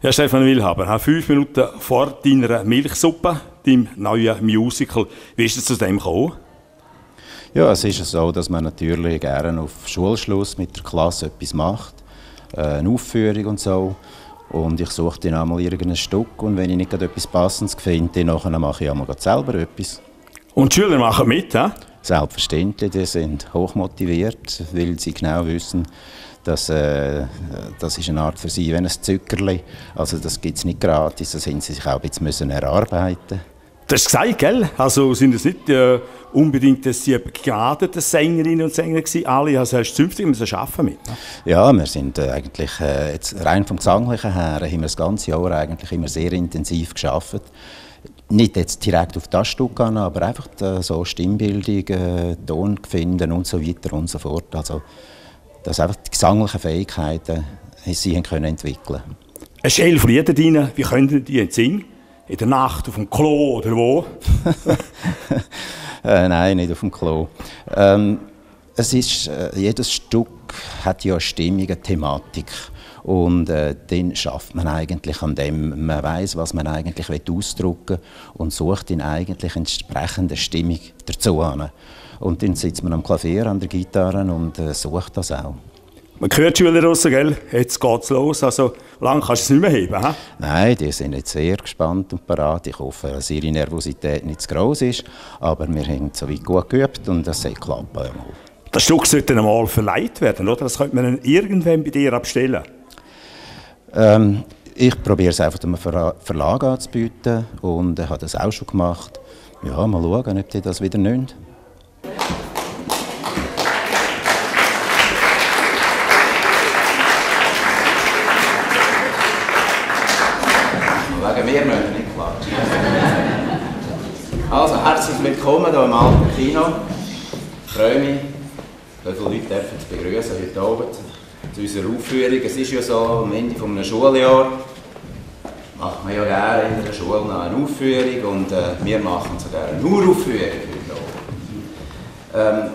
Ja, Stefan Wilhaber, fünf Minuten vor deiner Milchsuppe, deinem neuen Musical, wie ist es zu dem gekommen? Ja, es ist so, dass man natürlich gerne auf Schulschluss mit der Klasse etwas macht, äh, eine Aufführung und so. Und ich suche dann einmal irgendein Stück und wenn ich nicht etwas Passendes finde, dann mache ich einmal selber etwas. Und die Schüler machen mit, he? Selbstverständlich, die sind hochmotiviert, weil sie genau wissen, dass äh, das ist eine Art für sie wie ein Zuckerli. Also das gibt es nicht gratis, das haben sie sich auch jetzt müssen erarbeiten Du hast gesagt, gell? Also sind es nicht äh, unbedingt dass sie begnadete Sängerinnen und Sänger gewesen, alle, also hast du zünftig müssen arbeiten mit? Ne? Ja, wir sind äh, eigentlich, äh, jetzt rein vom Gesanglichen her, haben wir das ganze Jahr eigentlich immer sehr intensiv geschafft nicht jetzt direkt auf das Stück an, aber einfach äh, so Stimmbildung, äh, Ton finden und so weiter und so fort. Also, dass einfach die gesanglichen Fähigkeiten sie können entwickeln du elf Lieder drin, wie können die jetzt singen? In der Nacht, auf dem Klo oder wo? äh, nein, nicht auf dem Klo. Ähm, es ist, äh, jedes Stück hat ja eine Stimmung, eine Thematik. Und äh, dann schafft man eigentlich an dem, man weiß, was man eigentlich ausdrücken will und sucht dann eigentlich entsprechende Stimmung dazu an. Und dann sitzt man am Klavier, an der Gitarre und äh, sucht das auch. Man hört Schüler raus, gell? Jetzt geht's los. Also, lang kannst du es nicht mehr heben, he? Nein, die sind jetzt sehr gespannt und parat. Ich hoffe, dass ihre Nervosität nicht zu groß ist. Aber wir haben so weit gut geübt und das soll klappen. Das Stück sollte einmal verleiht werden, oder? Das könnte man dann irgendwann bei dir abstellen. Ähm, ich probiere es einfach dem Verlag anzubieten und er hat das auch schon gemacht. Ja, mal schauen, ob die das wieder nehmen. Wegen mir müssen nicht klatschen. Also, herzlich willkommen hier im Alten Kino. Ich freue mich, wie viele Leute dürfen begrüßen heute Abend zu unserer Aufführung. Es ist ja so, am Ende eines Schuljahres macht man ja gerne in der Schule eine Aufführung und äh, wir machen sogar nur Aufführung ähm,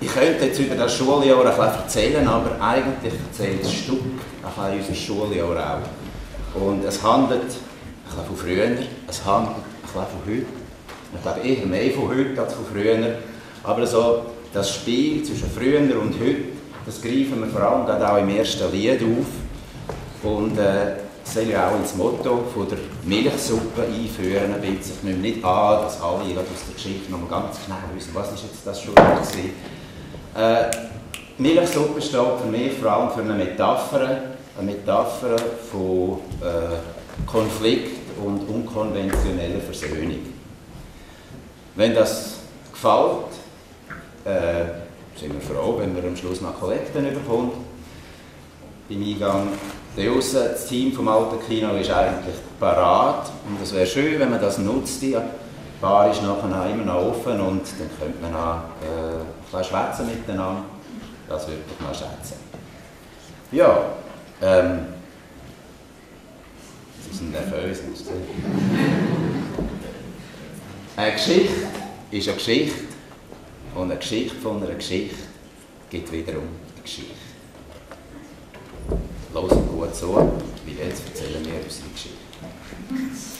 ich könnte jetzt über das Schuljahr ein erzählen, aber eigentlich erzählt das Stück ein bisschen unser Schuljahr auch. Und es handelt ein von früher, es handelt ein von heute. Ich glaube eher mehr von heute als von früher. Aber so das Spiel zwischen früher und heute das greifen wir vor allem gerade auch im ersten Lied auf. Und äh, soll ja auch ins Motto von der Milchsuppe einführen. Ein bisschen. Ich nehme nicht an, dass alle aus der Geschichte noch mal ganz genau wissen, was ist jetzt das schon war. Äh, Milchsuppe steht für mich vor allem für eine Metapher, eine Metapher von äh, Konflikt und unkonventioneller Versöhnung. Wenn das gefällt, äh, sind wir froh, wenn wir am Schluss noch Kollekten bekommen. Beim Eingang draussen, das Team vom Alten Kino ist eigentlich parat und es wäre schön, wenn man das nutzt. Die Bar ist nachher immer noch offen und dann könnte man noch äh, schwätzen miteinander. Das würde ich mal schätzen. Ja, ähm, Sie sind nervös. Eine Geschichte ist eine Geschichte und eine Geschichte von einer Geschichte gibt wiederum eine Geschichte. Hören gut zu, weil jetzt erzählen wir unsere Geschichte.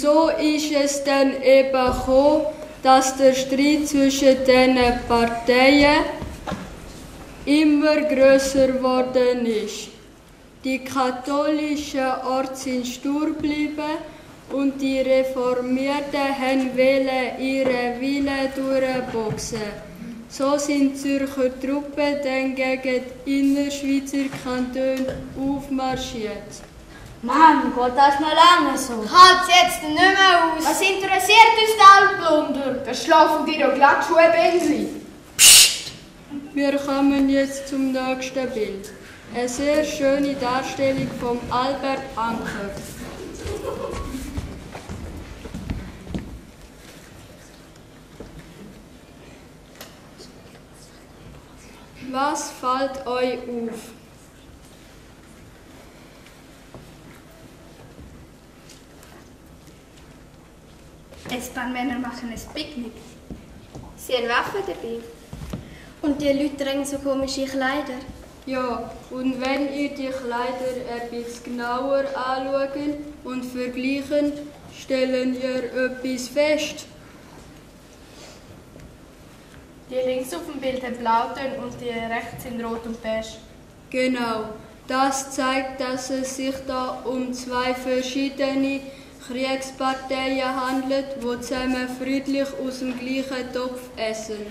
So ist es dann eben gekommen, dass der Streit zwischen den Parteien immer größer geworden ist. Die katholischen Orte sind stur geblieben und die Reformierten haben ihre Wille durchboxen. So sind Zürcher Truppen dann gegen die Innerschweizer Kantone aufmarschiert. Mann, geht das noch lange so? Halt jetzt nicht mehr aus! Was interessiert uns der Altblunder? Da schlafen die doch glatt Schuhbändli. Psst! Wir kommen jetzt zum nächsten Bild. Eine sehr schöne Darstellung von Albert Anker. Was fällt euch auf? S-Bahn-Männer machen ein Picknick. Sie haben Waffen dabei. Und die Leute tragen so komische Kleider. Ja, und wenn ihr die Kleider ein bisschen genauer anschaut und vergleichen, stellen ihr etwas fest. Die links auf dem Bild haben Blauton und die rechts sind rot und beige. Genau, das zeigt, dass es sich da um zwei verschiedene Kriegsparteien handelt, die zusammen friedlich aus dem gleichen Topf essen.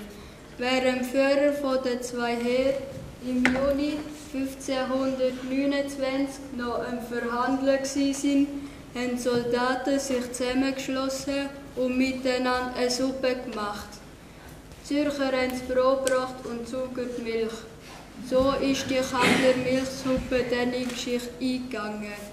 Während Führer von den zwei Heeren im Juni 1529 noch am Verhandeln waren, haben Soldaten sich zusammengeschlossen und miteinander eine Suppe gemacht. Die Zürcher haben das Brot gebracht und Zucker die Milch. So ist die Kandler Milchsuppe dann in die Geschichte eingegangen.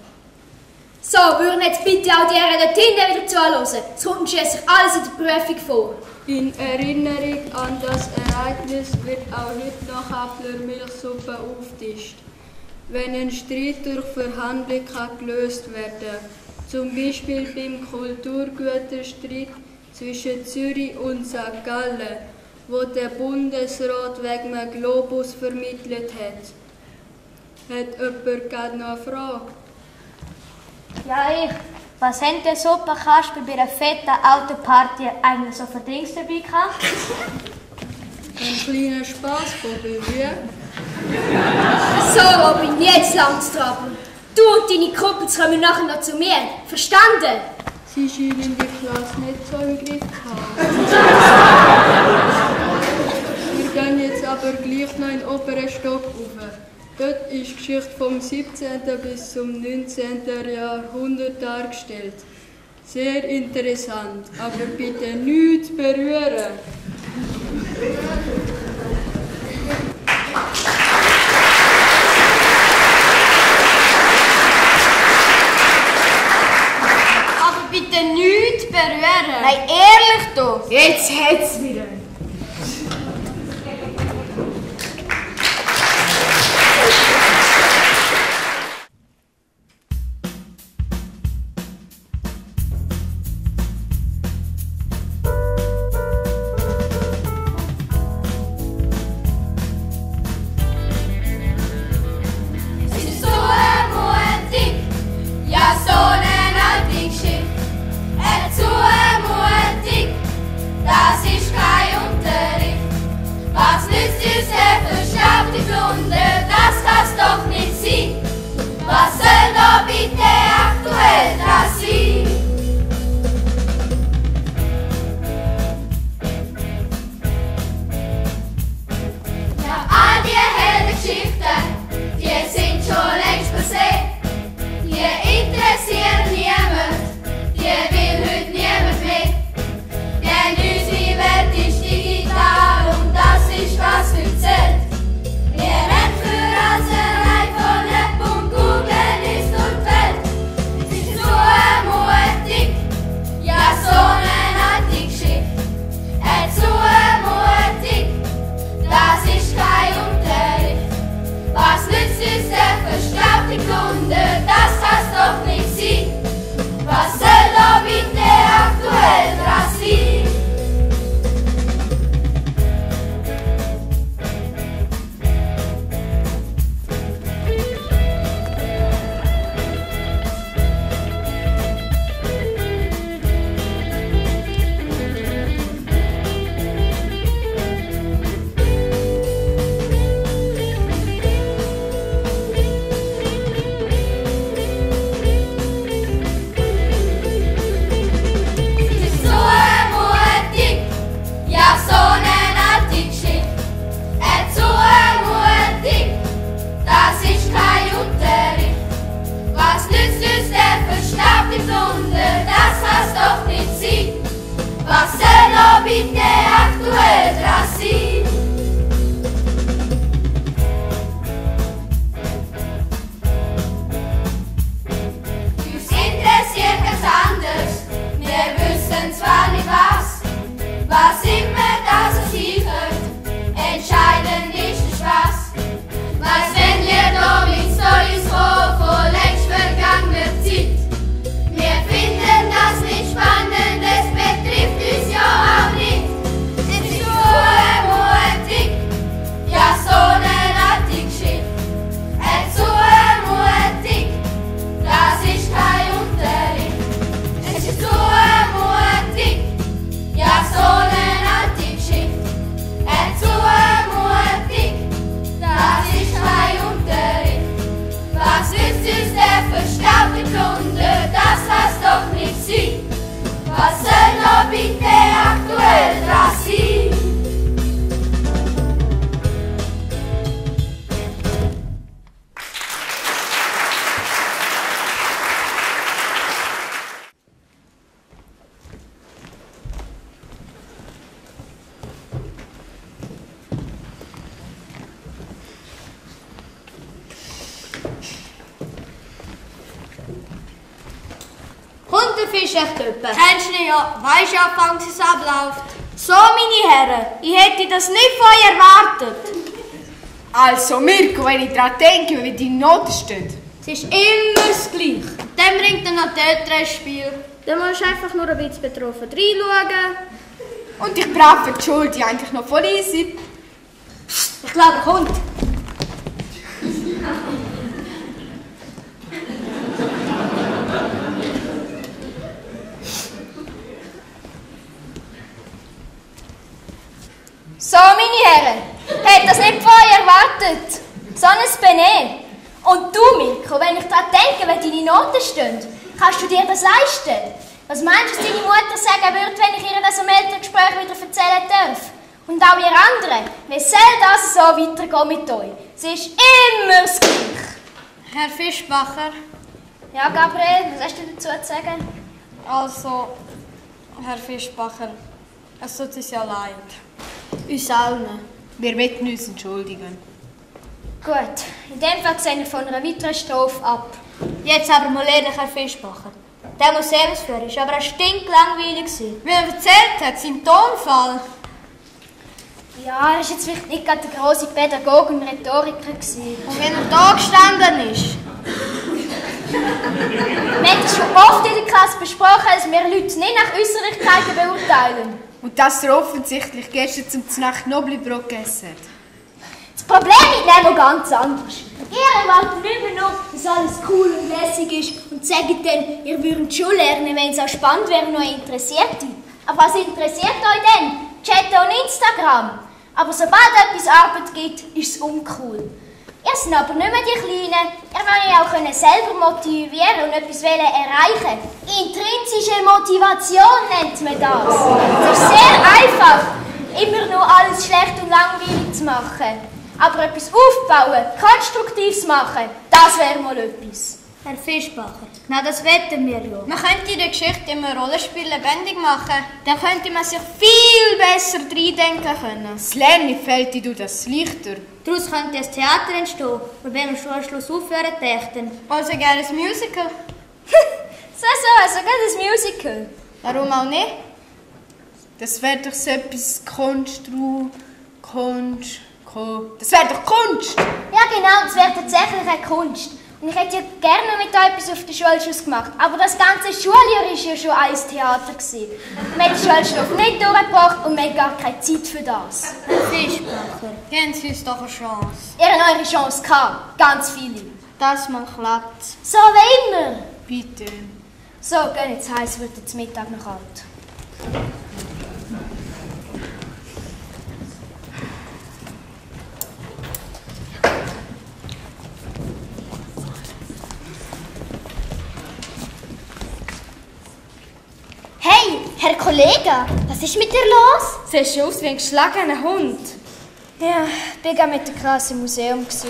So, würden jetzt bitte auch die Herren dort hinten wieder zuhören. Es kommt schließlich alles in der Prüfung vor. In Erinnerung an das Ereignis wird auch heute noch Kappler Milchsuppe auftischt. Wenn ein Streit durch Verhandlung kann gelöst werden zum Beispiel beim Kulturgüterstreit zwischen Zürich und St. Gallen, wo der Bundesrat wegen einem Globus vermittelt hat. Hat jemand gerade noch eine Frage? Ja, ich. Was haben denn Suppenkasper bei einer fetten Autoparty eigentlich so für Dings dabei gehabt? Ein kleiner Spaß von Berühr. So, Robin, jetzt langt's dran. Du und deine Kumpels kommen nachher noch zu mir. Verstanden? Sie scheinen die Klasse nicht so im Griff zu haben. Wir gehen jetzt aber gleich noch in den oberen Stock rauf. Dort ist die Geschichte vom 17. bis zum 19. Jahrhundert dargestellt. Sehr interessant, aber bitte nichts berühren. Aber bitte nichts berühren. Nein, ehrlich doch. Jetzt hat's wieder. Wann es abläuft. So, meine Herren, ich hätte das nicht von euch erwartet. Also Mirko, wenn ich daran denke, wie die Noten stehen. Es ist immer das Gleiche. Dann bringt er noch die ins Spiel. Dann musst du einfach nur ein bisschen betroffen reinschauen. Und ich brauche die Schuld die eigentlich noch voll easy. Ich glaube, er kommt. So, meine Herren, hätte das nicht von euch erwartet. So ein Benehmen. Und du, Mirko, wenn ich daran denke, wenn deine Noten stehen, kannst du dir das leisten? Was meinst du, was deine Mutter sagen würde, wenn ich ihr das am Elterngespräch wieder erzählen darf? Und auch ihr anderen, wie soll das so weitergehen mit euch? Es ist immer das Gleiche. Herr Fischbacher, Ja, Gabriel, was hast du dazu zu sagen? also, Herr Fischbacher, es tut uns ja leid. Uns allen. Wir möchten uns entschuldigen. Gut, in dem Fall sehe ich von einer weiteren Strophe ab. Jetzt aber mal ehrlich, Herr Fischbacher. Der muss selbst führen, ist aber ein stinklangweilig gewesen. Wie er erzählt hat, sein Tonfall. Ja, er war jetzt vielleicht nicht gerade der grosse Pädagoge und Rhetoriker. Gewesen. Und wenn er da gestanden ist, Wir haben schon oft in der Klasse besprochen, dass wir Leute nicht nach Äußerlichkeiten beurteilen. Und dass er offensichtlich gestern zum Nacht Nobelbrot gegessen hat. Das Problem ist nämlich ganz anders. Ihr erwartet mehr nur, dass alles cool und lässig ist und sagt dann, ihr würdet schon lernen, wenn es auch spannend wäre und euch interessiert. Aber was interessiert euch denn? Chat und Instagram. Aber sobald etwas Arbeit gibt, ist es uncool. Ihr seid aber nicht mehr die Kleinen. Ihr wollt euch auch können selber motivieren und etwas wollen erreichen. Intrinsische Motivation nennt man das. Es ist sehr einfach, immer nur alles schlecht und langweilig zu machen. Aber etwas aufbauen, konstruktives machen, das wäre mal etwas. Herr Fischbacher, genau das wetten wir ja. man könnte in der Geschichte im Rollenspiel lebendig machen. Dann könnte man sich viel besser reindenken können. Das Lernen fällt dir das leichter. Daraus könnte ein Theater entstehen, und wenn wir schon am Schluss aufhören dächten. Also gerne ein Musical. So, so, sogar das Musical. Warum auch nicht? Das wäre doch so etwas Konstru... Kunst... Ko das wäre doch Kunst! Ja, genau, es wäre tatsächlich eine Kunst. Und ich hätte ja gerne mit euch etwas auf der Schulschluss gemacht. Aber das ganze Schuljahr war ja schon ein Theater. Gewesen. Wir haben den Schulschluss nicht durchgebracht und wir haben gar keine Zeit für das. Herr Fischbacher, Geben Sie uns doch eine Chance. Ihr habt eure Chance gehabt. Ganz viele. das mal klappt. So wie immer. Bitte. So, gehen jetzt heim, es wird jetzt Mittag noch alt. Herr Kollege, was ist mit dir los? Siehst du aus wie ein geschlagener Hund? Ja, ich war mit der Klasse im Museum. gewesen.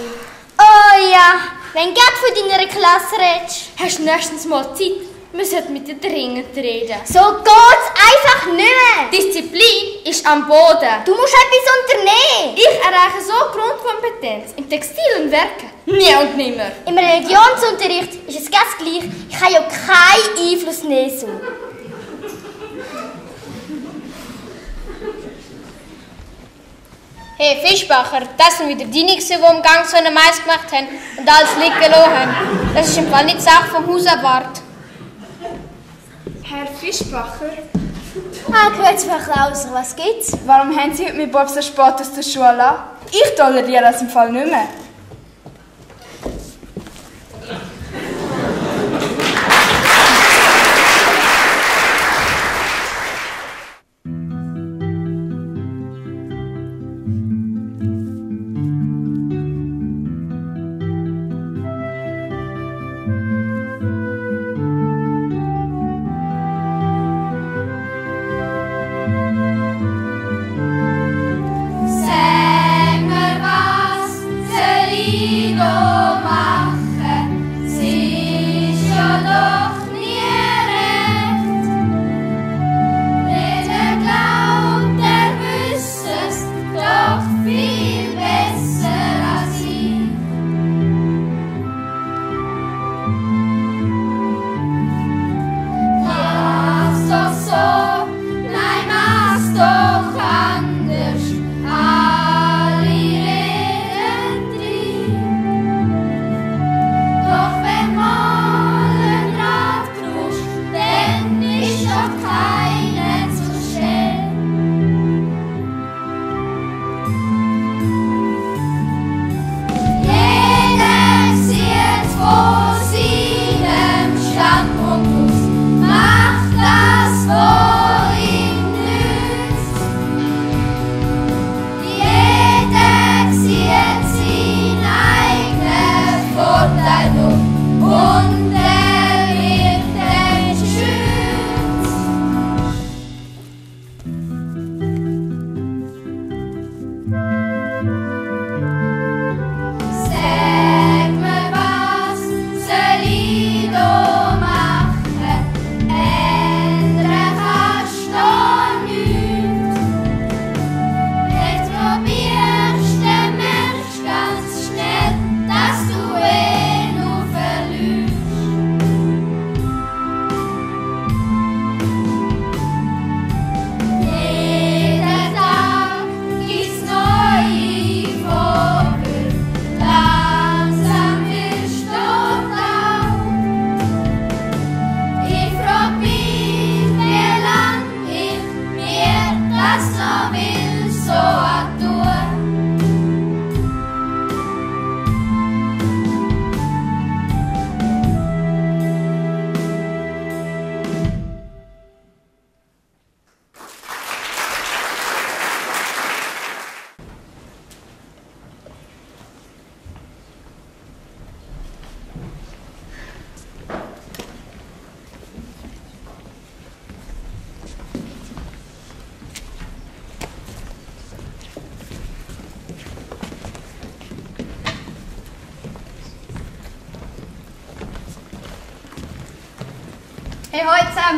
Oh ja, wenn du von deiner Klasse redest. Hast du nächstens mal Zeit? Wir sollten mit dir dringend reden. So geht's einfach nicht mehr. Disziplin ist am Boden. Du musst etwas unternehmen. Ich erreiche so Grundkompetenz im Textil und Werken. Nie und nimmer. Im Religionsunterricht ist es ganz gleich. Ich kann ja keinen Einfluss nehmen. So. Hey Fischbacher, das sind wieder die, die im Gang so eine Mais gemacht haben und alles liegen gelassen haben. Das ist im Fall nicht Sache vom Hausabwart. Herr Fischbacher? Ah, grüezi Frau Klauser, was gibt's? Warum haben Sie heute mit Bob so spät aus der Schule an? Ich toleriere das im Fall nicht mehr.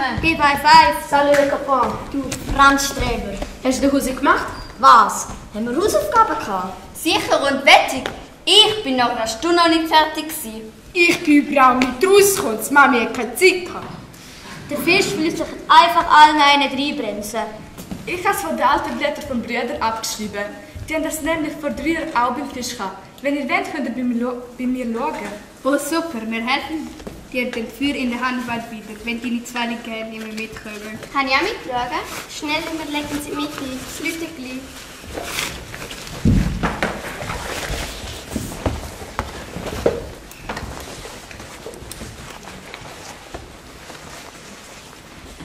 Zusammen. Gib High Five. Salut, le copain. Du Franz Streber. Hast du den Hause gemacht? Was? Haben wir Hausaufgaben gehabt? Sicher und wettig. Ich bin nach einer Stunde noch nicht fertig gewesen. Ich bin überhaupt nicht rausgekommen, die Mami hat keine Zeit gehabt. Der Fisch will sich einfach allen einen reinbremsen. Ich habe es von den alten Blättern vom Brüder abgeschrieben. Die haben das nämlich vor drei Jahren auch beim Fisch gehabt. Wenn ihr wollt, könnt ihr bei mir, bei mir schauen. Oh super, wir helfen dir den Feuer in der Handarbeit wieder, wenn deine zwei gerne immer mitkommen. Kann ich auch mitschauen? Schnell, wir legen sie mit ein. Das Leute gleich.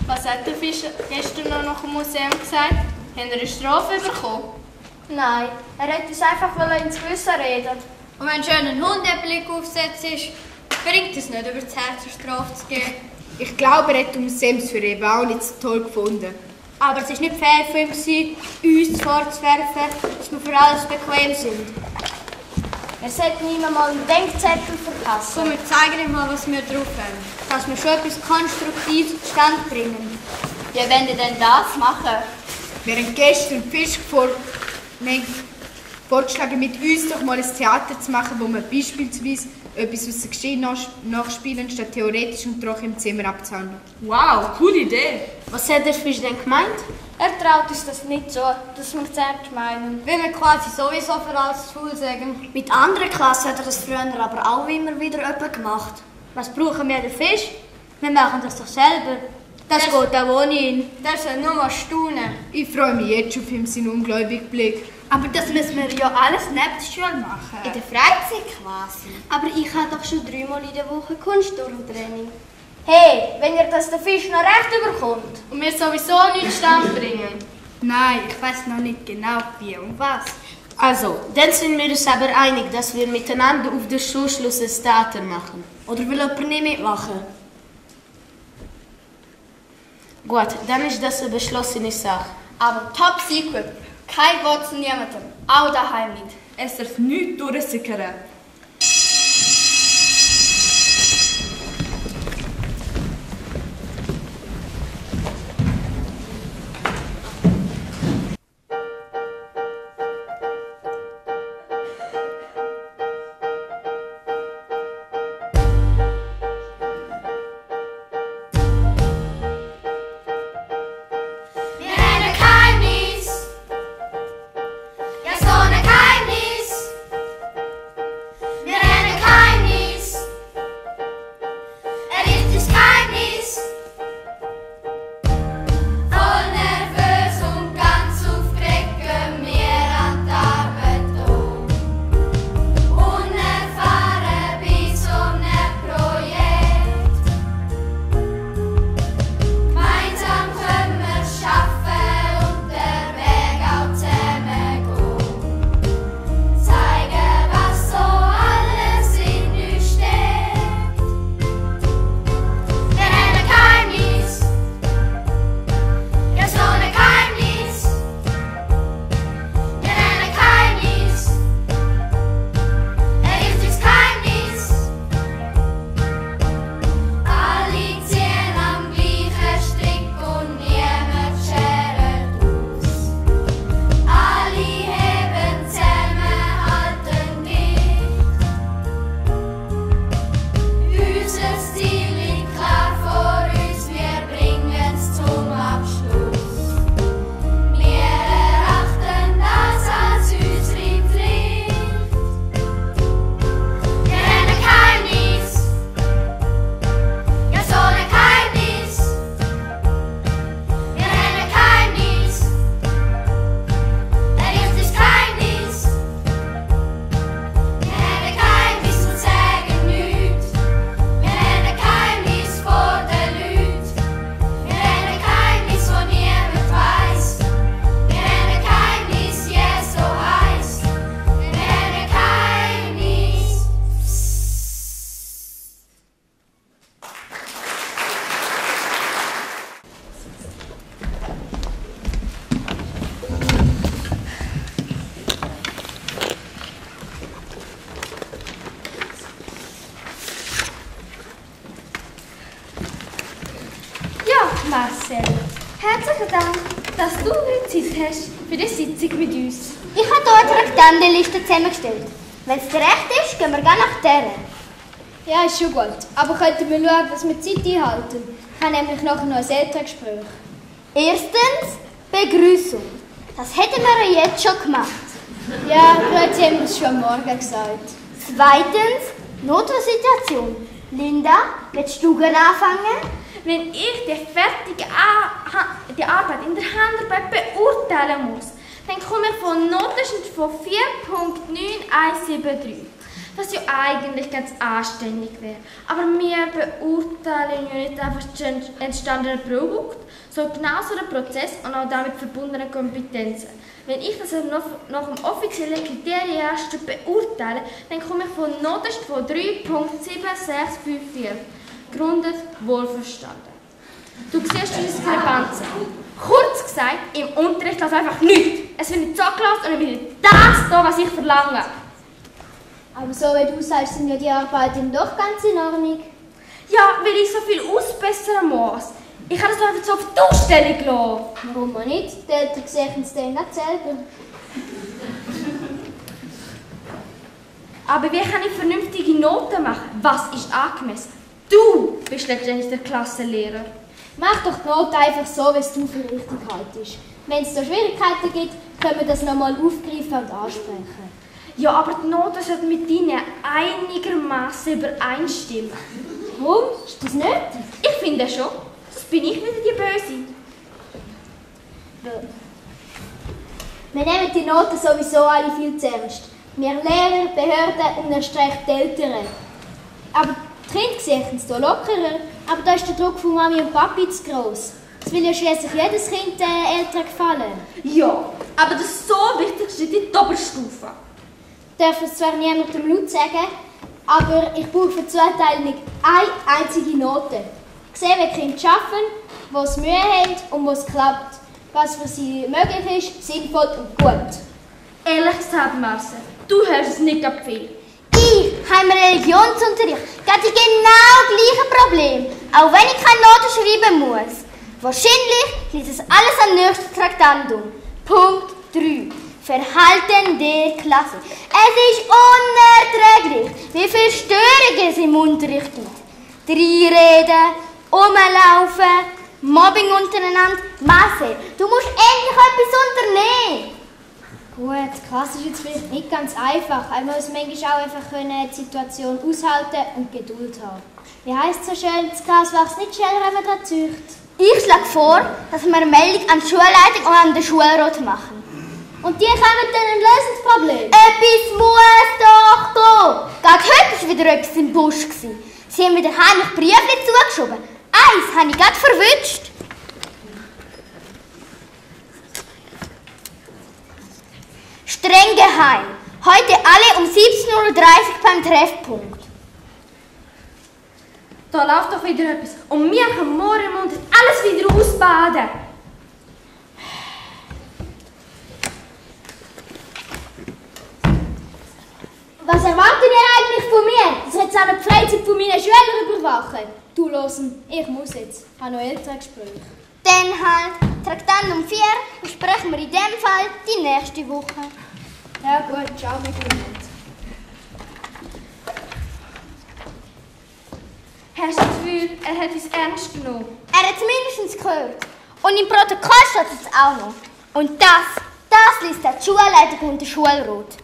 Was hat der Fisch gestern noch nach dem Museum gesagt? Haben wir eine Strafe bekommen? Nein, er hat uns einfach ins Gewissen reden. Und wenn schon ein Hund einen Blick aufsetzt ist, bringt es nicht, über das Herz eine Strafe zu geben. Ich glaube, er hat den Museumsführer auch nicht so toll gefunden. Aber es war nicht fair von ihm, gewesen, uns vorzuwerfen, dass wir für alles bequem sind. Wir sollten ihm mal einen Denkzettel verpassen. So, wir zeigen ihm mal, was wir drauf haben. Dass wir schon etwas Konstruktives zustande bringen. Wie wollen ihr denn das machen? Wir haben gestern Fisch nein, vorgeschlagen, mit uns doch mal ein Theater zu machen, wo wir beispielsweise etwas aus dem Geschehen nach- nachspielen, statt theoretisch und trocken im Zimmer abzuhandeln. Wow, coole Idee. Was hat der Fisch denn gemeint? Er traut uns das nicht so, dass wir es ernst meinen. Wenn wir quasi sowieso für alles zu sagen. Mit anderen Klassen hat er das früher aber auch immer wieder jemand gemacht. Was brauchen wir den Fisch? Wir machen das doch selber. Das, geht auch ohne ihn. Der soll nur mal staunen. Ich freue mich jetzt schon auf seinen ungläubigen Blick. Aber das müssen wir ja alles neben der Schule machen. In der Freizeit quasi. Aber ich habe doch schon dreimal in der Woche Kunstturntraining. Hey, wenn ihr das der Fisch noch recht überkommt. Und wir sowieso nichts stand bringen. Nein, ich weiß noch nicht genau wie und was. Also, dann sind wir uns aber einig, dass wir miteinander auf der Schulschluss ein Theater machen. Oder will jemand nicht mitmachen? Gut, dann ist das eine beschlossene Sache. Aber top secret. Kein Wort zu niemandem. Auch daheim nicht. Es darf nichts durchsickern. Wenn es dir recht ist, gehen wir gerne nach der. Ja, ist schon gut. Aber könnten wir schauen, dass wir die Zeit einhalten? Ich habe nämlich nachher noch ein Elterngespräch. Erstens, Begrüßung. Das hätten wir ja jetzt schon gemacht. Ja, Grüezi haben wir es schon am Morgen gesagt. Zweitens, Notfallsituation. Linda, willst du gerne anfangen? Wenn ich die fertige A ha die Arbeit in der Handarbeit beurteilen muss, dann komme ich von Notenschnitt von 4.9173. Was ja eigentlich ganz anständig wäre. Aber wir beurteilen ja nicht einfach das entstandene Produkt, sondern genauso den Prozess und auch damit verbundene Kompetenzen. Wenn ich das noch nach dem offiziellen Kriterienraster beurteile, dann komme ich von Notenschnitt von 3.7654. Grundet wohlverstanden. Du siehst die Diskrepanzen. Kurz gesagt, im Unterricht läuft einfach nichts. Es wird nicht so gelaufen und dann will ich das da, was ich verlange. Aber so wie du sagst, sind ja die Arbeiten doch ganz in Ordnung. Ja, weil ich so viel ausbessern muss. Ich habe das doch einfach so auf die Ausstellung gelassen. Warum auch nicht? Die Eltern sehen es dann nicht selber. Aber wie kann ich vernünftige Noten machen? Was ist angemessen? Du bist letztendlich der Klassenlehrer. Mach doch die Note einfach so, wie es du für richtig haltest. Wenn es da Schwierigkeiten gibt, können wir das nochmal aufgreifen und ansprechen. Ja, aber die Noten sollten mit deinen einigermaßen übereinstimmen. Warum? Ist das nötig? Ich finde schon. Sonst bin ich wieder die Böse. Wir nehmen die Noten sowieso alle viel zu ernst. Wir Lehrer, Behörden und erst recht die Eltern. Aber die Kinder sehen es hier lockerer. Aber da ist der Druck von Mami und Papi zu gross. Es will ja schließlich jedes Kind den Eltern gefallen. Ja, aber das so Wichtigste ist die Doppelstufe. darf es zwar niemandem laut sagen, aber ich brauche für die Zuteilung eine einzige Note. Ich sehe, wie Kinder arbeiten, wo es Mühe haben und wo es klappt. Was für sie möglich ist, sinnvoll und gut. Ehrlich gesagt, Marcel, du hörst es nicht ab viel. Ich habe im Religionsunterricht gerade die genau gleiche Problem, auch wenn ich keine Noten schreiben muss. Wahrscheinlich liegt es alles am nächsten Traktandum. Punkt 3. Verhalten der Klasse. Es ist unerträglich, wie viele Störungen es im Unterricht gibt. Dreireden, rumlaufen, Mobbing untereinander. Masse, du musst endlich etwas unternehmen. Gut, Klasse ist jetzt vielleicht nicht ganz einfach. Man muss manchmal auch einfach können die Situation aushalten und Geduld haben. Wie heisst es so schön, das Gras wächst nicht schneller, wenn man daran züchtet. Ich schlage vor, dass wir eine Meldung an die Schulleitung und an den Schulrat machen. Und die kommen dann ein Lösungsproblem. Etwas muss doch da. Gerade heute war wieder etwas im Busch. Sie haben wieder heimlich Briefe zugeschoben. Eins habe ich gerade verwünscht. Streng geheim. Heute alle um 17.30 Uhr beim Treffpunkt. Da läuft doch wieder etwas. Und wir können morgen Mund alles wieder ausbaden. Was erwartet ihr eigentlich von mir? Ich jetzt auch die Freizeit von meinen Schülern überwache? Du, losen, ich muss jetzt. Ich habe noch Elterngespräche. Dann halt, Traktandum 4 besprechen wir in dem Fall die nächste Woche. Ja gut, ciao miteinander. Hast du das Gefühl, er hat es ernst genommen? Er hat es mindestens gehört. Und im Protokoll steht es auch noch. Und das, das liest die Schulleitung und der Schulrat.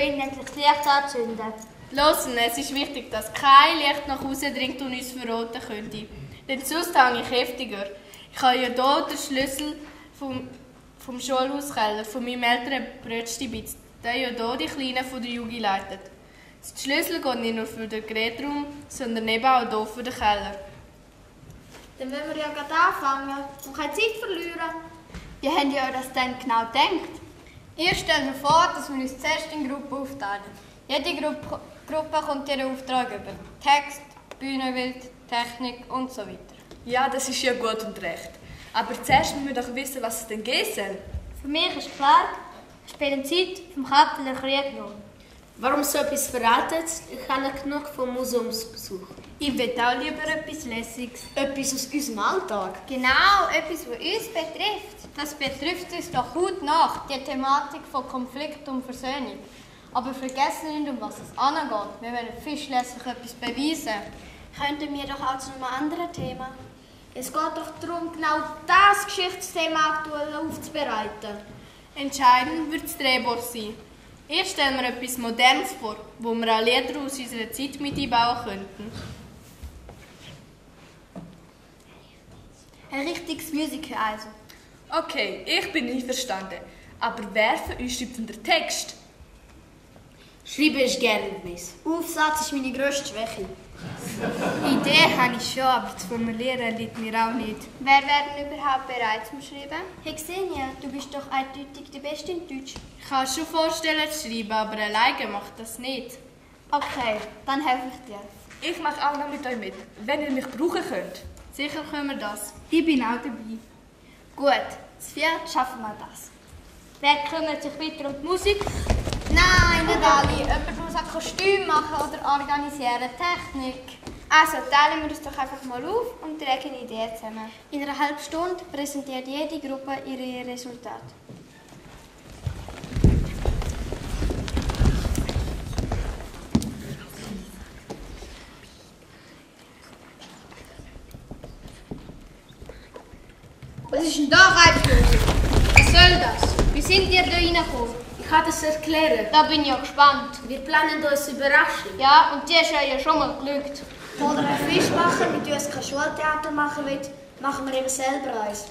Innen endlich das Licht anzünden. Losen, es ist wichtig, dass kein Licht nach außen dringt und uns verroten könnte. Denn sonst hänge ich heftiger. Ich habe ja hier den Schlüssel vom, vom Schulhauskeller, von meinem älteren Brötstibitz, der ja hier die Kleinen von der Jugi leitet. Der Schlüssel geht nicht nur für den Gerätraum, sondern eben auch hier für den Keller. Dann wollen wir ja gerade anfangen und keine Zeit verlieren. Wie habt ihr euch das denn genau gedacht? Ich stelle mir vor, dass wir uns zuerst in Gruppen aufteilen. Jede Gruppe, Gruppe kommt ihren Auftrag über. Text, Bühnenbild, Technik und so weiter. Ja, das ist ja gut und recht. Aber zuerst müssen wir doch wissen, was es denn geben soll. Für mich ist klar, wir spielen Zeit vom Kappeler Krieg noch. Warum so etwas verraten? Ich habe noch genug vom Museumsbesuch. Ich will auch lieber etwas Lässiges. Etwas aus unserem Alltag. Genau, etwas, was uns betrifft. Das betrifft uns doch gut nach, die Thematik von Konflikt und Versöhnung. Aber vergessen nicht, um was es angeht. Wir wollen fischlässig etwas beweisen. Könnten wir doch auch zu einem anderen Thema. Es geht doch darum, genau das Geschichtsthema aktuell aufzubereiten. Entscheidend wird das Drehbuch sein. Ich stelle mir etwas Modernes vor, wo wir auch Lieder aus unserer Zeit mit einbauen könnten. Ein richtiges Musical also. Okay, ich bin einverstanden. Aber wer von uns schreibt denn den Text? Schreiben ist gerne etwas. Aufsatz ist meine grösste Schwäche. Idee habe ich schon, aber das Formulieren liegt mir auch nicht. Wer wäre denn überhaupt bereit zum Schreiben? Hey Xenia, du bist doch eindeutig die Beste in Deutsch. Ich kann es schon vorstellen zu schreiben, aber alleine macht das nicht. Okay, dann helfe ich dir. Ich mache auch noch mit euch mit, wenn ihr mich brauchen könnt. Sicher können wir das. Ich bin auch dabei. Gut, zu viert schaffen wir das. Wer kümmert sich weiter um die Musik? Nein, nicht alle. Jemand muss ein Kostüm machen oder organisieren, Technik. Also teilen wir uns doch einfach mal auf und tragen Ideen zusammen. In einer halben Stunde präsentiert jede Gruppe ihre Resultate. Was ist denn da Reibungsmusik? Was soll das? Wie sind ihr da reingekommen? Ich kann das erklären. Da bin ich ja gespannt. Wir planen uns überraschen. Ja, und die ist ja schon mal geglückt. Oder ein Fischmacher mit uns kein Schultheater machen will, machen wir eben selber eins.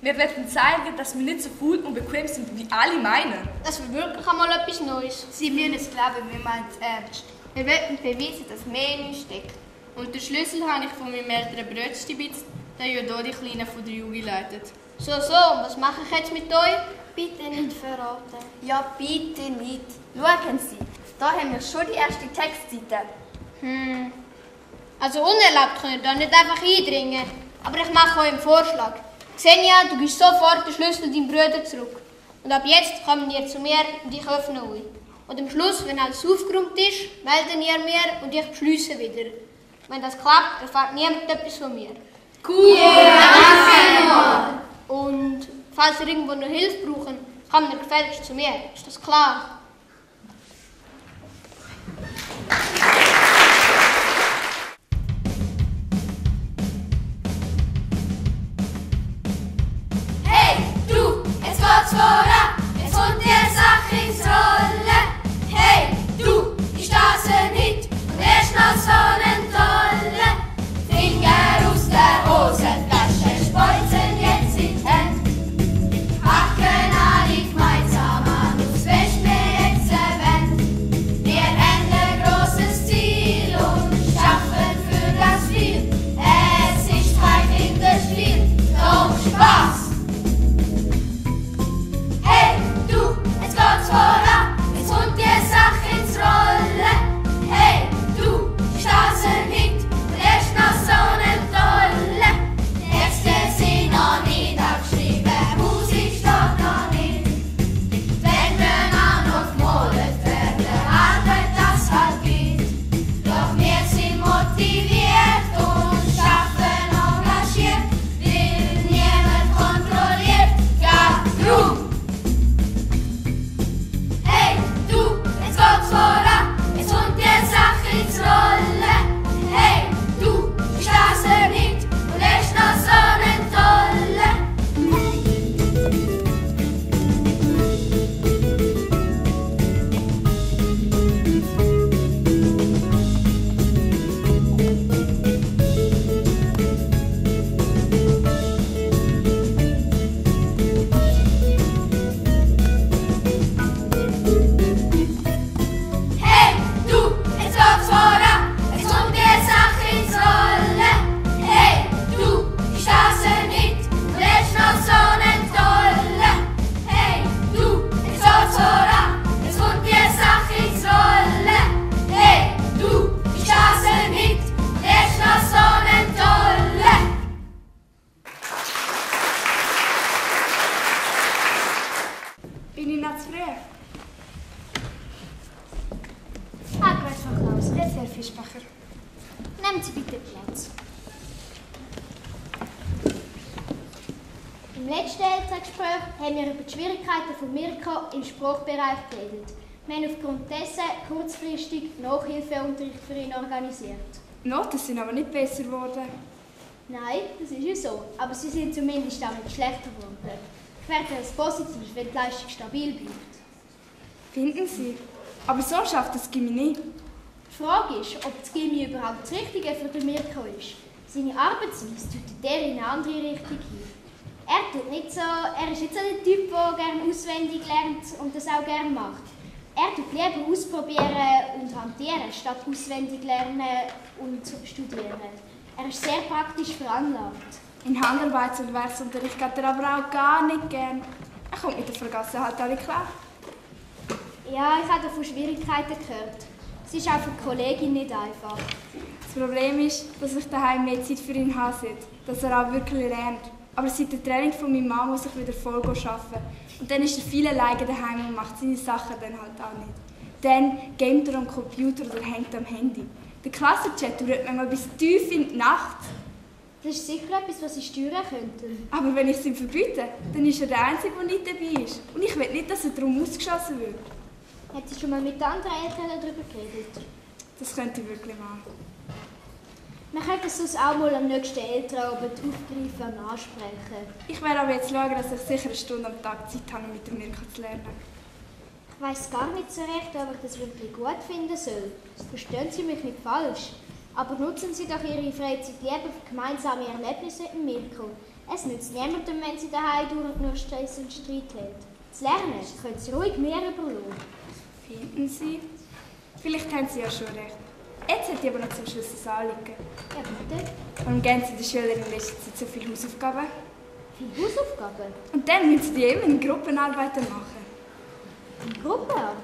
Wir werden zeigen, dass wir nicht so faul und bequem sind, wie alle meinen. Das wird wirklich einmal etwas Neues. Sie müssen es glauben, wir meinen es ernst. Wir wollen beweisen, dass mehr in uns steckt. Und den Schlüssel habe ich von meinem älteren Brötstibitz, der ja hier die Kleinen von der Jugend leitet. So, so, was mache ich jetzt mit euch? Bitte nicht verraten. Ja, bitte nicht. Schauen Sie, da haben wir schon die erste Textseite. Hm. Also unerlaubt können da nicht einfach eindringen. Aber ich mache euch einen Vorschlag. Xenia, du gibst sofort den Schlüssel deinem Bruder zurück. Und ab jetzt kommen ihr zu mir und ich öffne euch. Und am Schluss, wenn alles aufgeräumt ist, melden ihr mir und ich beschließe wieder. Wenn das klappt, erfahrt niemand etwas von mir. Cool, danke Und falls ihr irgendwo noch Hilfe braucht, kommt ihr gefälligst zu mir. Ist das klar? Hey, du, jetzt geht's voran, jetzt kommt die Sache ins Rollen. Hey, du, ich stase nicht und erst noch so Sprachbereich geredet. Wir haben aufgrund dessen kurzfristig Nachhilfeunterricht für ihn organisiert. Noten sind aber nicht besser geworden. Nein, das ist ja so. Aber sie sind zumindest nicht schlechter geworden. Ich werde es positiv, wenn die Leistung stabil bleibt. Finden Sie? Aber so schafft das Gimmi nicht. Die Frage ist, ob das Gimmi überhaupt das Richtige für den Mirko ist. Seine Arbeitsweise tut der in eine andere Richtung hin. Er, tut nicht so, er ist nicht so der Typ, der gerne auswendig lernt und das auch gerne macht. Er tut lieber ausprobieren und hantieren, statt auswendig lernen und studieren. Er ist sehr praktisch veranlagt. In Handarbeits- und Werksunterricht geht er aber auch gar nicht gern. Er kommt mit der Vergasse halt alle klar. Ja, ich habe davon Schwierigkeiten gehört. Es ist auch für die Kollegin nicht einfach. Das Problem ist, dass ich daheim mehr Zeit für ihn habe, dass er auch wirklich lernt. Aber seit der Training von meiner Mama muss ich wieder voll arbeiten. Und dann ist er viel alleine daheim und macht seine Sachen dann halt auch nicht. Dann gamet er am Computer oder hängt am Handy. Der Klassenchat dauert manchmal bis tief in die Nacht. Das ist sicher etwas, was sie steuern könnten. Aber wenn ich es ihm verbiete, dann ist er der Einzige, der nicht dabei ist. Und ich will nicht, dass er darum ausgeschossen wird. Hat sie schon mal mit anderen Eltern darüber geredet? Das könnte ich wirklich machen. Wir könnten es auch mal am nächsten Elternabend aufgreifen und ansprechen. Ich werde aber jetzt schauen, dass ich sicher eine Stunde am Tag Zeit habe, mit dem Mirko zu lernen. Ich weiss gar nicht so recht, ob ich das wirklich gut finden soll. Verstehen Sie mich nicht falsch. Aber nutzen Sie doch Ihre Freizeit lieber für gemeinsame Erlebnisse mit Mirko. Es nützt niemandem, wenn Sie daheim durch nur Stress und Streit haben. Das Lernen können Sie ruhig mehr überlassen. Finden Sie? Vielleicht haben Sie ja schon recht. Jetzt hätte ich aber noch zum Schluss ein Anliegen. Ja, bitte. Warum geben Sie den Schülern in letzter Zeit so viele Hausaufgaben? Viele Hausaufgaben? Und dann müssen Sie die immer in Gruppenarbeiten machen. In Gruppenarbeit?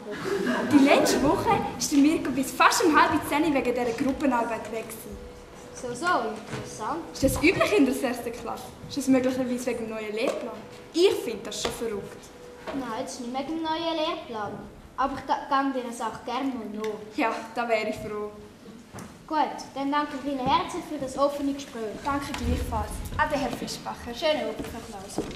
Die letzte Woche ist der Mirko bis fast um halb zehn wegen dieser Gruppenarbeit weg. Gewesen. So, so, interessant. Ist das üblich in der sechsten Klasse? Ist das möglicherweise wegen dem neuen Lehrplan? Ich finde das schon verrückt. Nein, das ist nicht wegen dem neuen Lehrplan. Aber ich gehe dieser Sache gerne mal nach. Ja, da wäre ich froh. Gut, dann danke ich Ihnen herzlich für das offene Gespräch. Danke gleichfalls. Ade, Herr Fischbacher. Schönen Abend, Frau Klaus.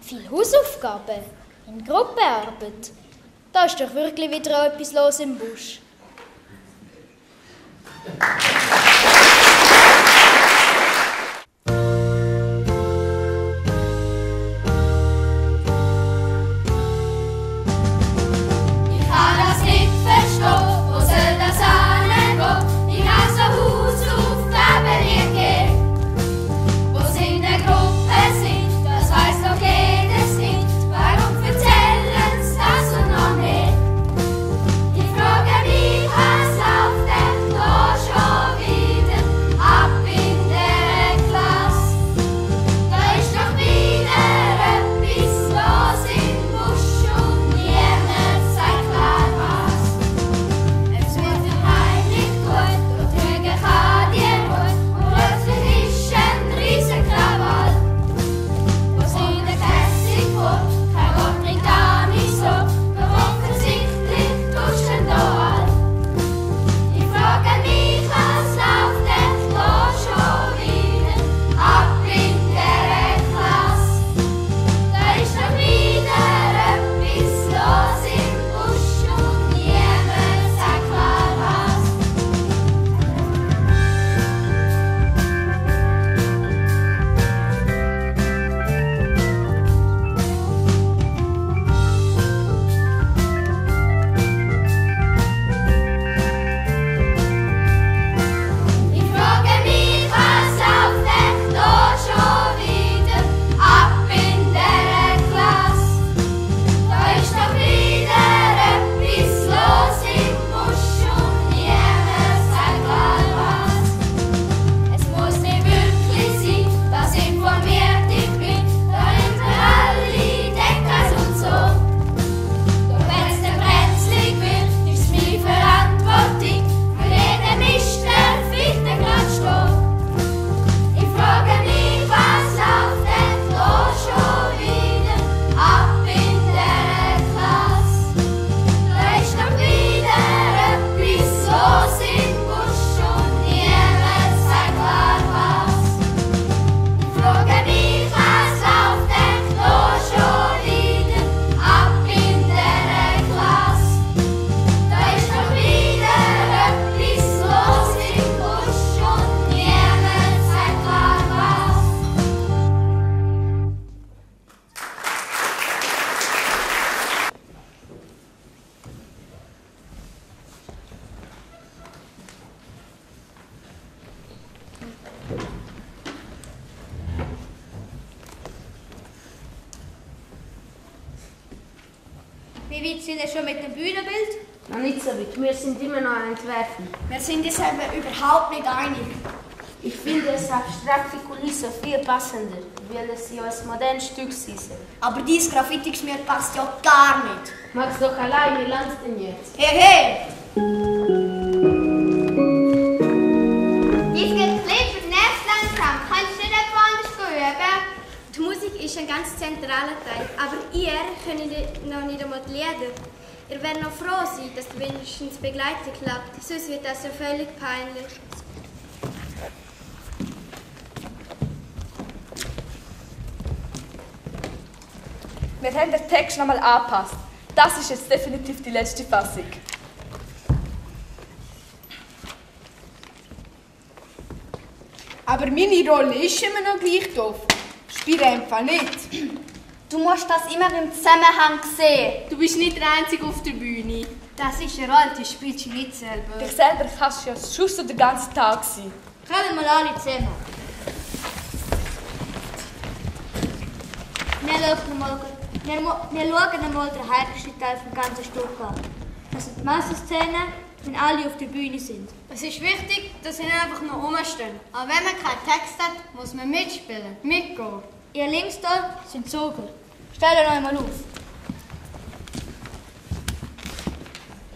Viele Hausaufgaben in Gruppenarbeit. Da ist doch wirklich wieder etwas los im Busch. Entwerfen. Wir sind uns eben überhaupt nicht einig. Ich finde es abstrakte Kulisse viel passender, weil es ja ein modernes Stück ist. Aber dieses Graffiti-Geschmier passt ja gar nicht. Mach's doch allein, wie lang's denn jetzt? Hey, hey! Jetzt geht's los für den nächsten langsam. Kannst du nicht etwa anders üben? Die Musik ist ein ganz zentraler Teil, aber ihr könnt noch nicht einmal die Lieder. Ihr werdet noch froh sein, dass wenigstens die Begleitung klappt, sonst wird das ja völlig peinlich. Wir haben den Text nochmal angepasst. Das ist jetzt definitiv die letzte Fassung. Aber meine Rolle ist immer noch gleich doof. Spiele einfach nicht. Du musst das immer im Zusammenhang sehen. Du bist nicht der Einzige auf der Bühne. Das ist eine Rolle, die spielst du nicht selber. Dich selber kannst du ja schon den ganzen Tag sein. Kommen wir alle zusammen. Wir schauen mal, wir, wir schauen einmal den heiligsten Teil vom ganzen Stück an. Das sind die Massenszenen, wenn alle auf der Bühne sind. Es ist wichtig, dass sie nicht einfach nur rumstehen. Aber wenn man keinen Text hat, muss man mitspielen, mitgehen. Ihr links da sind Zoger. Stellt euch einmal auf.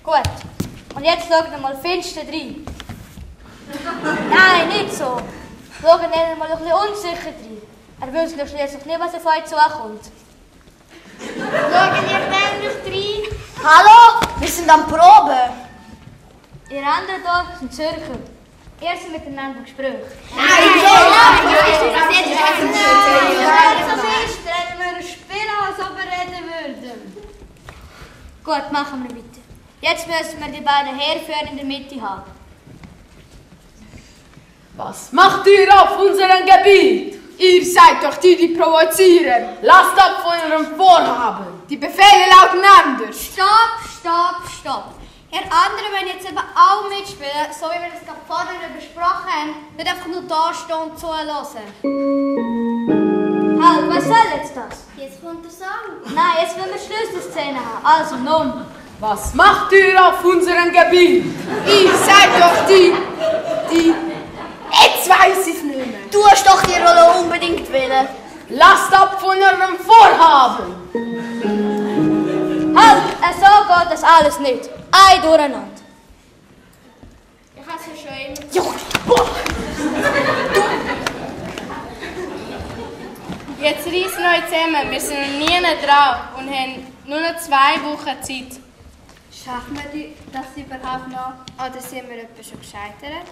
Gut. Und jetzt schaut mal finster rein. Nein, nicht so. Schaut ihr mal ein bisschen unsicher rein. Er wünscht euch schließlich nicht, was auf euch zukommt. Schauen ihr nicht rein? Hallo? Wir sind am Proben. Ihr anderen da sind Zürcher. Ihr seid miteinander im Gespräch. Nein, ja, so ist, reden wir spielen, als ob wir reden würden. Gut, machen wir weiter. Jetzt müssen wir die beiden Heerführer in der Mitte haben. Was macht ihr auf unserem Gebiet? Ihr seid doch die, die provozieren. Lasst ab von eurem Vorhaben. Die Befehle lauten anders. Stopp, stopp, stopp. Ihr anderen wollen jetzt eben auch mitspielen, so wie wir das gerade vorher besprochen haben. Nicht einfach nur da stehen und zuhören. Halt, was soll jetzt das? Jetzt kommt der Song. Nein, jetzt wollen wir Schlüsselszene haben. Also, nun. Was macht ihr auf unserem Gebiet? Ihr seid doch die, die... Jetzt weiß ich es nicht mehr. Du hast doch die Rolle unbedingt wählen. Lasst ab von eurem Vorhaben. Halt, äh, so geht das alles nicht. Ein durcheinander. Ich ja schon immer. Jetzt reissen wir zusammen. Wir sind noch nie dran und haben nur noch zwei Wochen Zeit. Schaffen wir das überhaupt noch? Oder sind wir etwa schon gescheitert?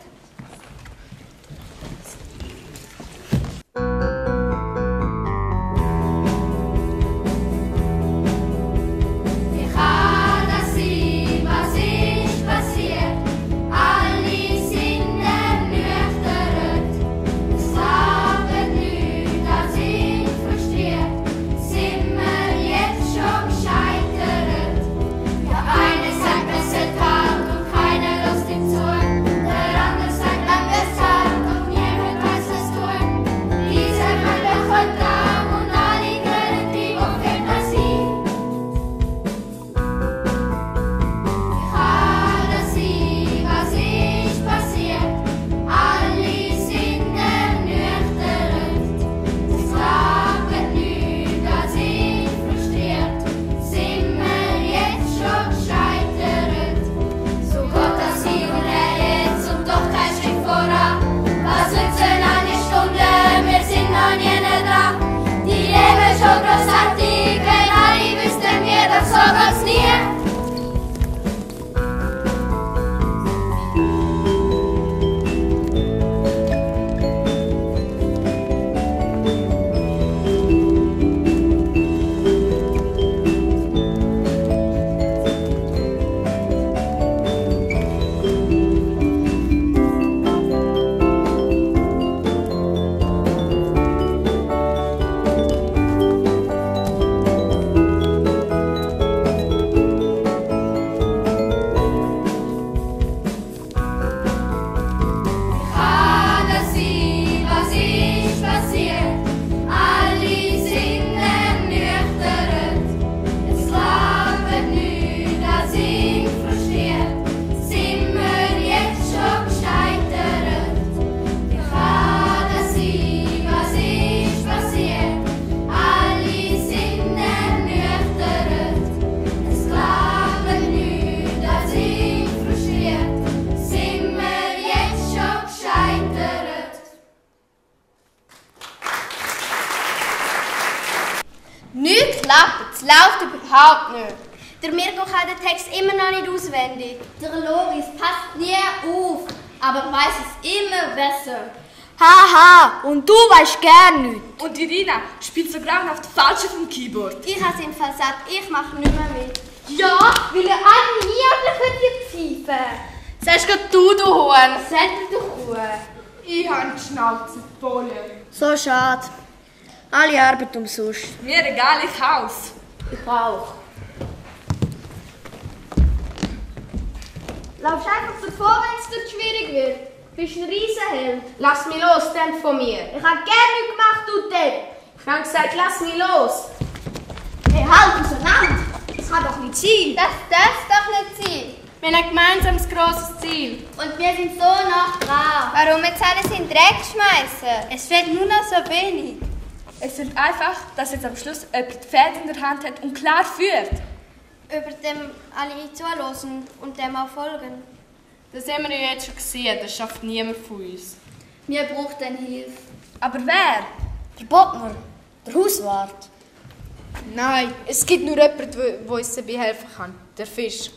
Keyboard. Ich habe den Fall satt, ich mache nicht mehr mit. Ja, weil er eigentlich nie ordentlich pfeifen Sagst gerade du, du Huhn. Sag dir doch Ruhe. Ich habe die Schnauze voll. So schade. Alle Arbeit umsonst. Mir egal, ich haus. Ich auch. Laufst einfach davor, wenn es dort schwierig wird. Du bist ein Riesenheld. Lass mich los, dann von mir. Ich habe gerne nichts gemacht, du Depp. Ich habe gesagt, lass mich los. Hey, halt auseinander. Das kann doch nicht sein. Das darf doch nicht sein. Wir haben ein gemeinsames grosses Ziel. Und wir sind so nah dran. Warum jetzt alles in den Dreck schmeißen? Es fehlt nur noch so wenig. Es wird einfach, dass jetzt am Schluss jemand die Fäden in der Hand hat und klar führt. Über dem alle zuhören und dem auch folgen. Das haben wir ja jetzt schon gesehen, das schafft niemand von uns. Wir brauchen Hilfe. Aber wer? Der Bottner, der Hauswart. Nein, es gibt nur jemanden, der uns dabei helfen kann. Der Fisch.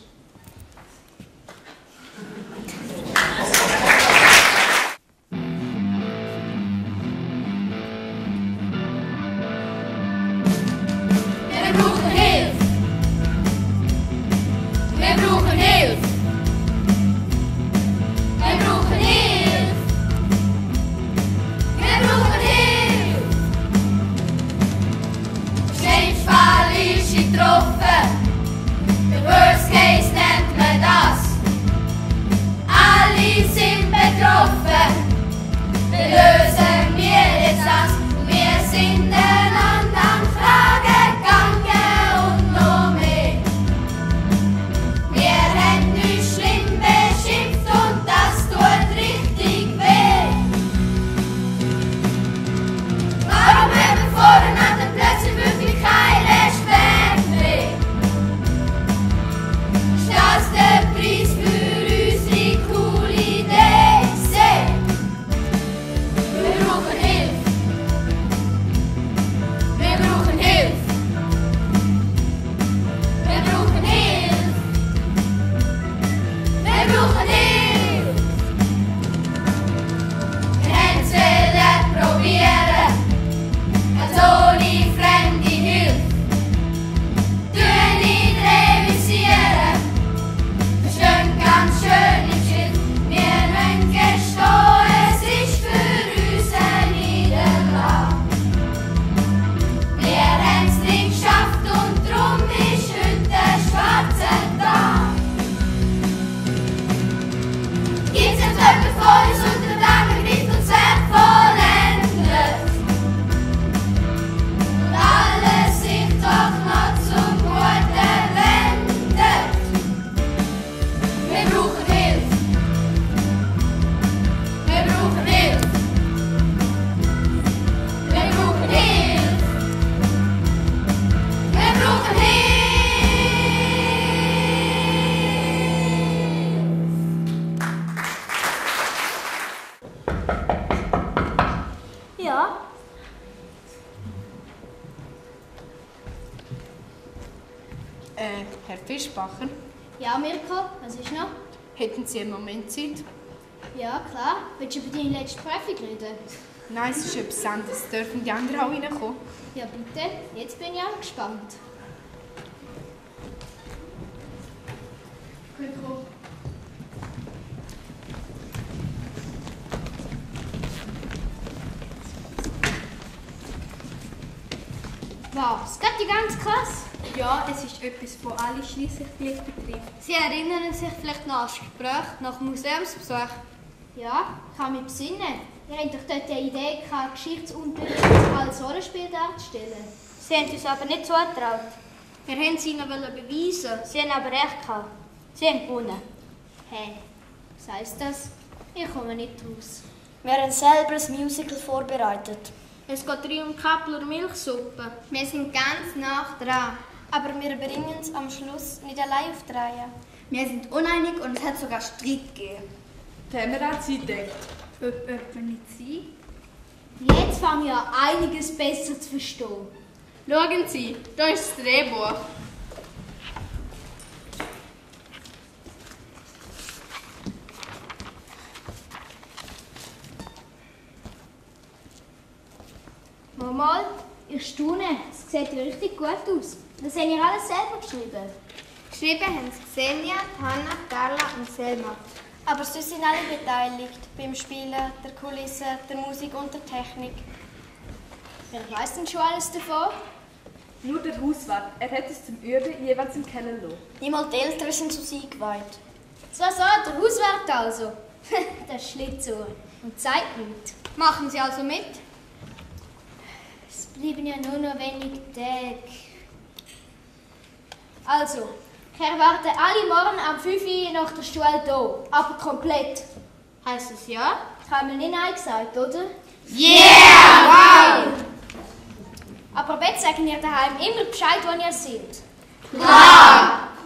Fischbacher, ja Mirko, was ist noch? hätten Sie einen Moment Zeit? Ja, klar. Willst du über deine letzte Prüfung reden? Nein, es ist etwas anderes. Dürfen die anderen auch reinkommen? Ja, bitte. Jetzt bin ich auch gespannt. Erinnern sich vielleicht noch an das Gespräch nach Museumsbesuch. Ja, ich kann mich besinnen. Ihr habt doch dort die Idee gehabt, Geschichtsunterricht als Rollenspiel darzustellen. Sie haben uns aber nicht zugetraut. Wir wollten es ihnen beweisen. Sie haben aber recht gehabt. Sie haben gewonnen. Hä? Hey, was heisst das? Ich komme nicht raus. Wir haben selber ein Musical vorbereitet. Es geht drei um Kappler Milchsuppe. Wir sind ganz nah dran. Aber wir bringen es am Schluss nicht allein auf die Reihe. Wir sind uneinig und es hat sogar Streit gegeben. Gedacht? Ob jemand nicht sie? Jetzt fange ich an, einiges besser zu verstehen. Schauen Sie, da ist das Drehbuch. Mal, ich staune. Es sieht ja richtig gut aus. Das habt ihr alles selber geschrieben. Geschrieben haben es Xenia, Hanna, Carla und Selma. Aber sonst sind alle beteiligt. Beim Spielen, der Kulisse, der Musik und der Technik. Wer weiß denn schon alles davon? Nur der Hauswart. Er hat es zum Üben jeweils im Keller lassen. Nicht mal die Eltern sind zu sie geweiht. So, so, der Hauswart also. der Schlitzohr. Und zeigt mit. Machen Sie also mit? Es bleiben ja nur noch wenige Tage. Also, ich erwarte alle morgen am 5 Uhr nach der Schule hier. Aber komplett. Heißt es ja? Ich habe mir nicht Nein gesagt, oder? Yeah! Wow! Aber bitte sagen ihr daheim immer Bescheid, wo ihr seid. Klar! Dunkle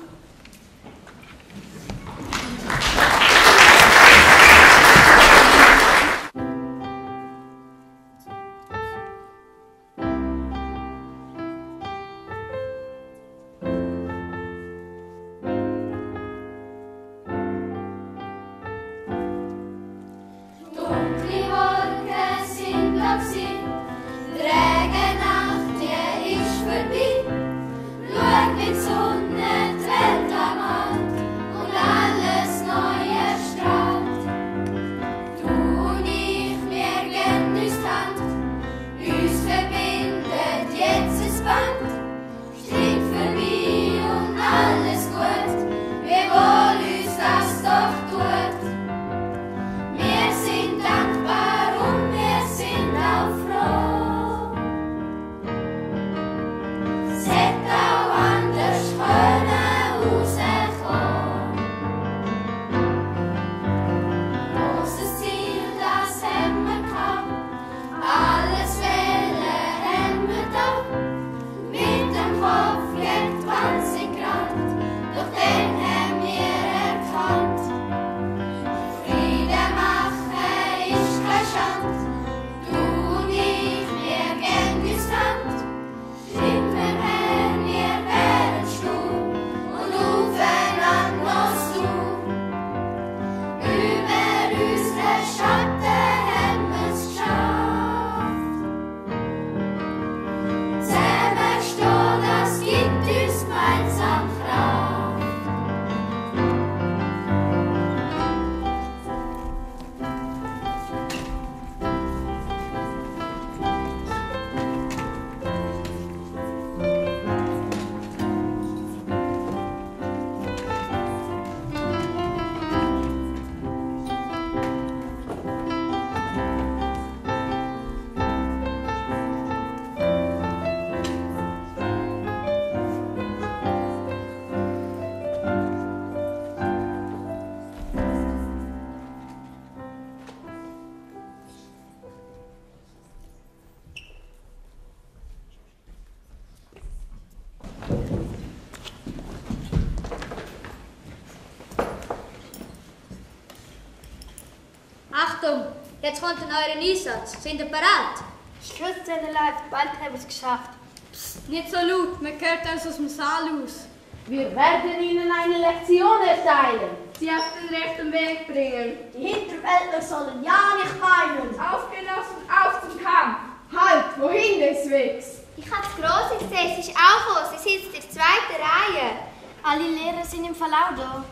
euren Einsatz. Sind ihr bereit? Schlusszähler läuft, bald haben wir es geschafft. Psst, nicht so laut, man hört uns aus dem Saal aus. Wir werden Ihnen eine Lektion erteilen. Sie auf den rechten Weg bringen. Die Hinterwäldler sollen ja nicht weinen. Aufgelassen, auf zum Kampf. Halt, wohin des Wegs? Ich habe das Grosse gesehen, sie ist auch gekommen. Sie sitzt in der zweiten Reihe. Alle Lehrer sind im Verlauf da.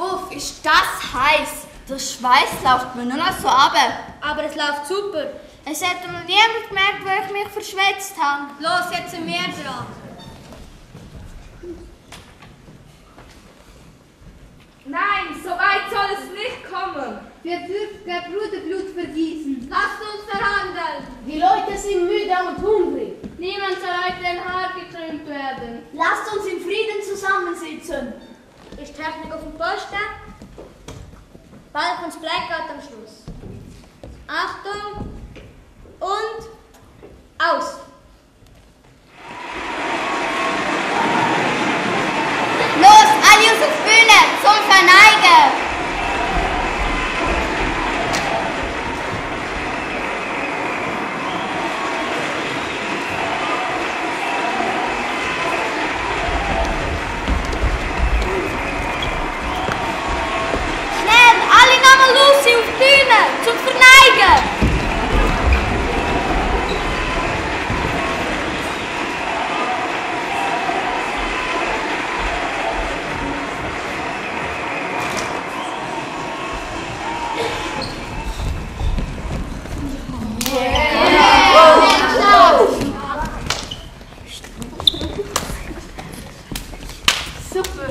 Uff, ist das heiß. Der Schweiß läuft mir nur noch so ab. Aber es läuft super. Es hat noch niemand gemerkt, wo ich mich verschwätzt habe. Los, jetzt sind wir dran. Nein, so weit soll es nicht kommen. Wir dürfen kein Bruderblut vergießen. Lasst uns verhandeln. Die Leute sind müde und hungrig. Niemand soll heute ein Haar gekrümmt werden. Lasst uns in Frieden zusammensitzen. Ist Technik auf dem Posten? Kommt das Blackout am Schluss. Achtung und aus. Los, alle auf die Bühne zum Verneigen! sie auf die Bühne zum Verneigen. Super.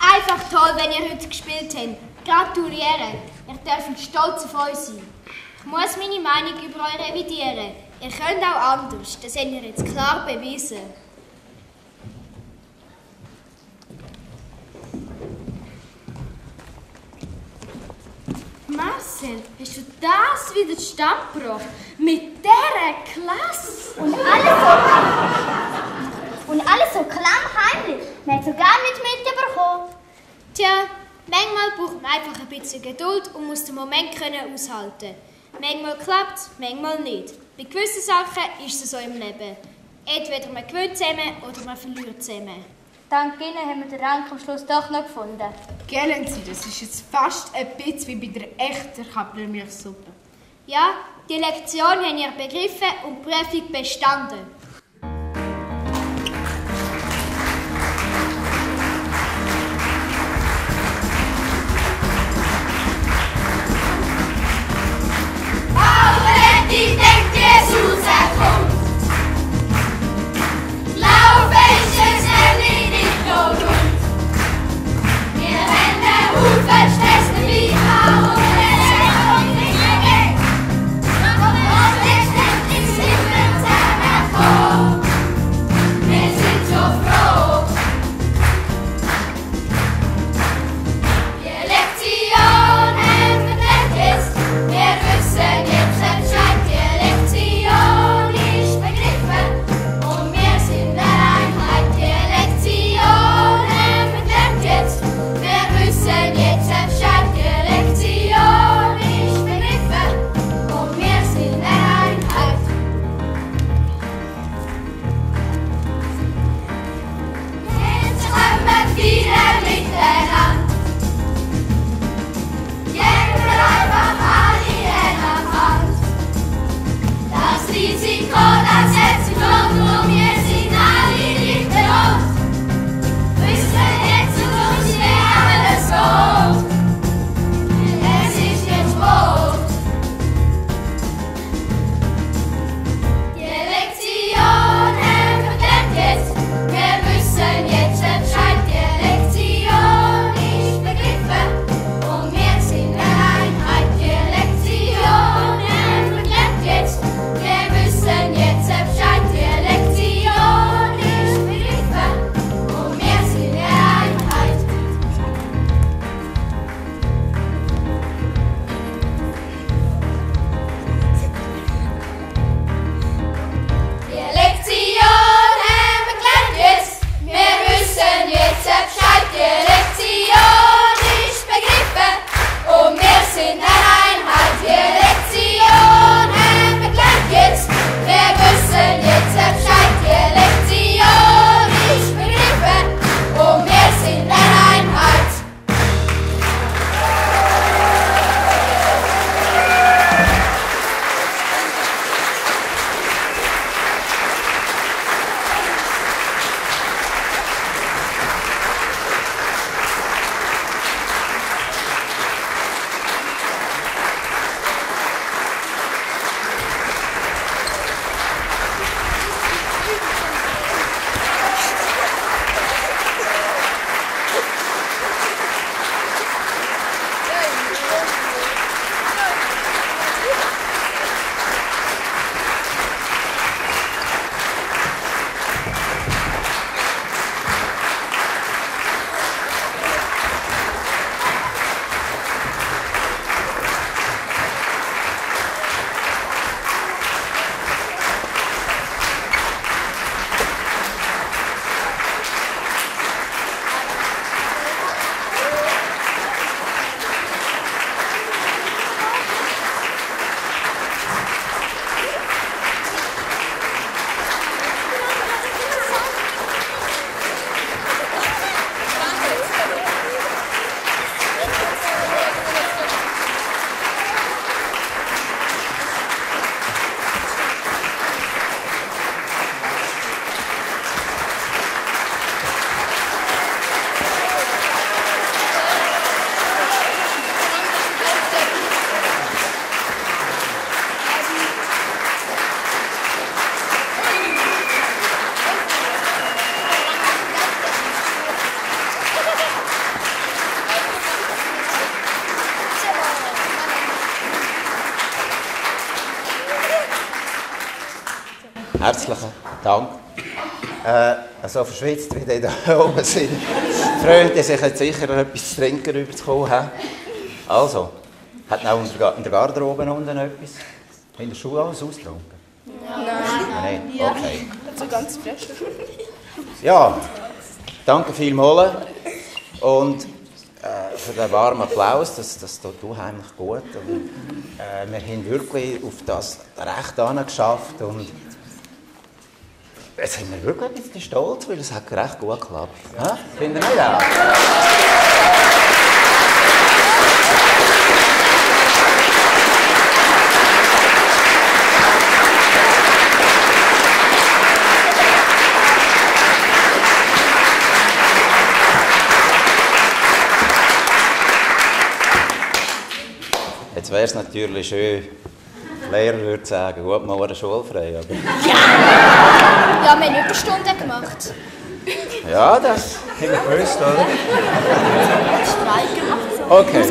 Einfach toll, wenn ihr heute gespielt habt. Gratuliere. Ihr dürft stolz auf euch sein. Ich muss meine Meinung über euch revidieren. Ihr könnt auch anders. Das habt ihr jetzt klar bewiesen. Marcel, hast du das wieder zustande gebracht? Mit dieser Klasse? Und alles so, und alles so klammheimlich. Man hat sogar nicht mitbekommen. Tja, manchmal braucht man einfach ein bisschen Geduld und muss den Moment können aushalten. Manchmal klappt es, manchmal nicht. Bei gewissen Sachen ist es so im Leben. Entweder man gewinnt zusammen oder man verliert zusammen. Dank Ihnen haben wir den Rang am Schluss doch noch gefunden. Gellen Sie, das ist jetzt fast ein bisschen wie bei der echten Kaplermilchsuppe. Ja, die Lektion haben ihr begriffen und die Prüfung bestanden. Herzlichen Dank. Äh, so verschwitzt, wie die da oben sind. Freuen die sich jetzt sicher etwas zu trinken rüberzukommen. Also, hat auch in der Garderobe unten etwas? In der Schule alles ausgetrunken? Nein. Nein, okay. So ganz frisch. Ja, danke vielmals. Und äh, für den warmen Applaus, das, das tut unheimlich gut. Und, äh, wir haben wirklich auf das recht geschafft und jetzt sind wir wirklich ein bisschen stolz, weil es hat recht gut geklappt. Ja? Finden wir auch? Jetzt wäre es natürlich schön, Lehrer würde sagen, gut, morgen schulfrei. Aber Ja, wir haben Überstunden gemacht. ja, das haben wir gewusst, oder? Okay,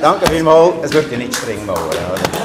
danke vielmals. Es wird ja nicht streng morgen, oder?